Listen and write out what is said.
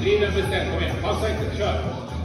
Three numbers there. Come here. Outside. the church.